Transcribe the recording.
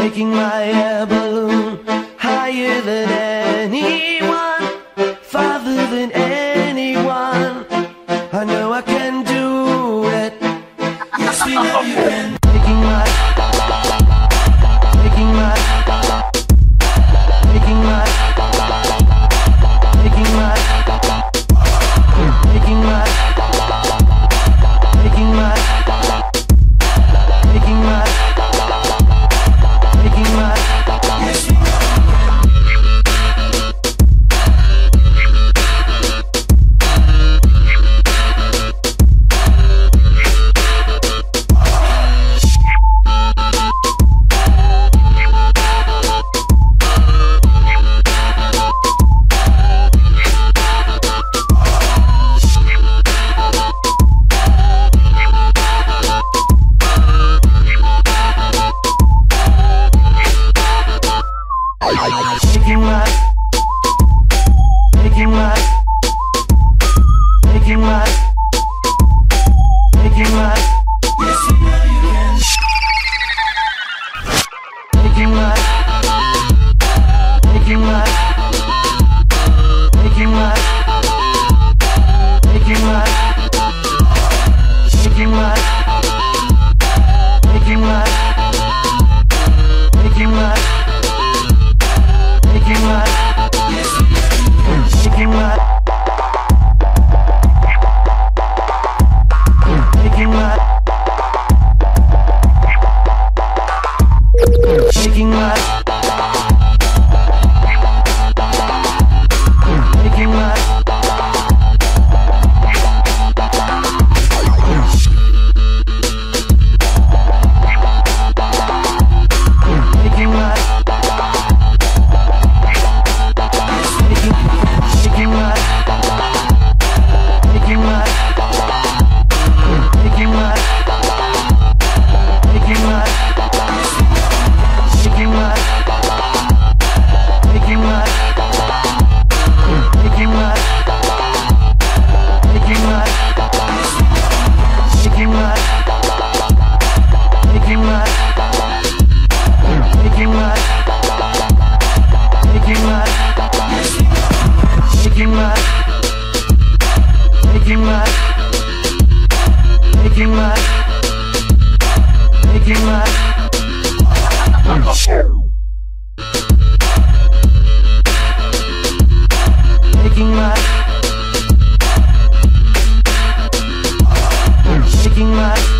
taking my air balloon higher than ever. Making love. Making love. Making love. Making love. Yes, you know you can. Making love. Making love. Making my making my making my. Making my making my.